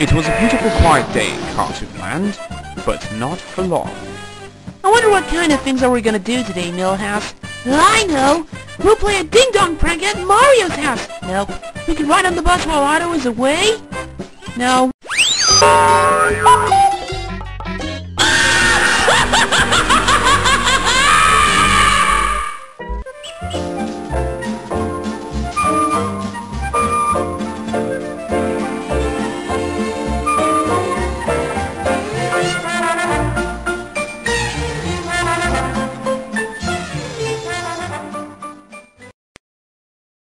It was a beautiful quiet day in Cartoon Land, but not for long. I wonder what kind of things are we gonna do today, Milhouse? I know! We'll play a ding-dong prank at Mario's house! Nope. We can ride on the bus while Otto is away? No.